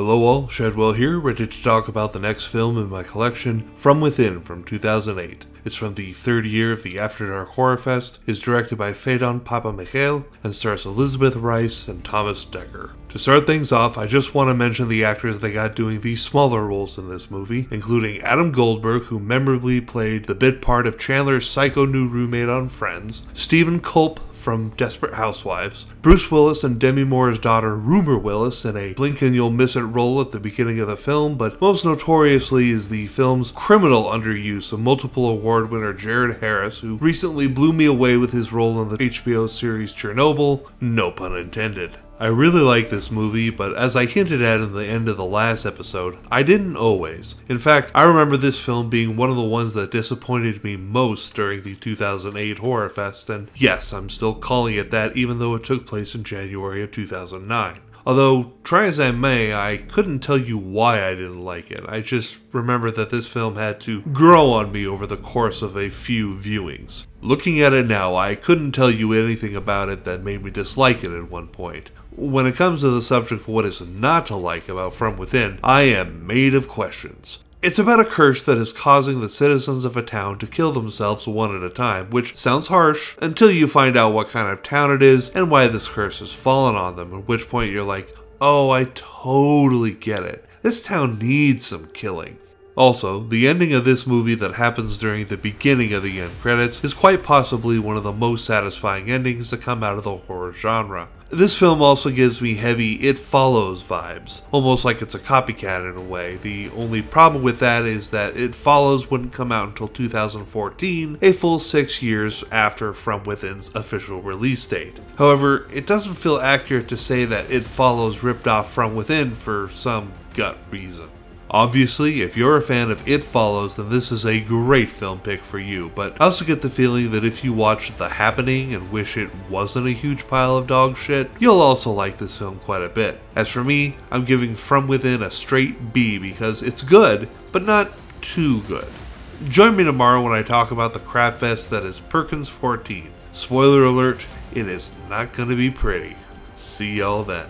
Hello all, Shadwell here, ready to talk about the next film in my collection, From Within from 2008. It's from the third year of the After Dark Horror Fest, is directed by Phaedon Papamichael, and stars Elizabeth Rice and Thomas Dekker. To start things off, I just want to mention the actors they got doing the smaller roles in this movie, including Adam Goldberg, who memorably played the bit part of Chandler's psycho new roommate on Friends, Steven Culp from Desperate Housewives, Bruce Willis and Demi Moore's daughter Rumer Willis in a blink and you'll miss it role at the beginning of the film, but most notoriously is the film's criminal underuse of multiple award winner Jared Harris, who recently blew me away with his role in the HBO series Chernobyl, no pun intended. I really like this movie, but as I hinted at in the end of the last episode, I didn't always. In fact, I remember this film being one of the ones that disappointed me most during the 2008 Horror Fest, and yes, I'm still calling it that even though it took place in January of 2009. Although, try as I may, I couldn't tell you why I didn't like it. I just remember that this film had to grow on me over the course of a few viewings. Looking at it now, I couldn't tell you anything about it that made me dislike it at one point. When it comes to the subject of what is not to like about From Within, I am made of questions. It's about a curse that is causing the citizens of a town to kill themselves one at a time, which sounds harsh until you find out what kind of town it is and why this curse has fallen on them, at which point you're like, oh, I totally get it. This town needs some killing. Also, the ending of this movie that happens during the beginning of the end credits is quite possibly one of the most satisfying endings to come out of the horror genre. This film also gives me heavy It Follows vibes, almost like it's a copycat in a way. The only problem with that is that It Follows wouldn't come out until 2014, a full six years after From Within's official release date. However, it doesn't feel accurate to say that It Follows ripped off From Within for some gut reason. Obviously, if you're a fan of It Follows, then this is a great film pick for you, but I also get the feeling that if you watch The Happening and wish it wasn't a huge pile of dog shit, you'll also like this film quite a bit. As for me, I'm giving From Within a straight B because it's good, but not too good. Join me tomorrow when I talk about the crap fest that is Perkins 14. Spoiler alert, it is not going to be pretty. See y'all then.